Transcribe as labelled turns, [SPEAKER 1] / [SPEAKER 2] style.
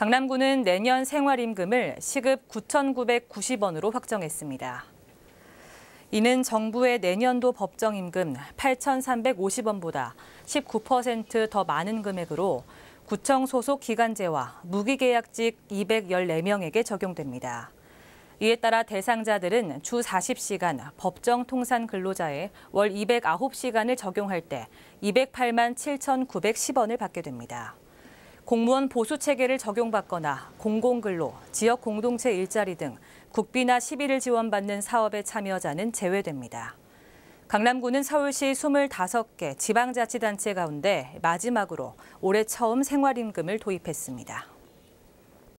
[SPEAKER 1] 강남구는 내년 생활임금을 시급 9,990원으로 확정했습니다. 이는 정부의 내년도 법정임금 8,350원보다 19%더 많은 금액으로 구청 소속 기관제와 무기계약직 214명에게 적용됩니다. 이에 따라 대상자들은 주 40시간 법정 통산 근로자에 월 209시간을 적용할 때 208만 7,910원을 받게 됩니다. 공무원 보수 체계를 적용받거나 공공근로, 지역 공동체 일자리 등 국비나 시비를 지원받는 사업에 참여자는 제외됩니다. 강남구는 서울시 25개 지방자치단체 가운데 마지막으로 올해 처음 생활임금을 도입했습니다.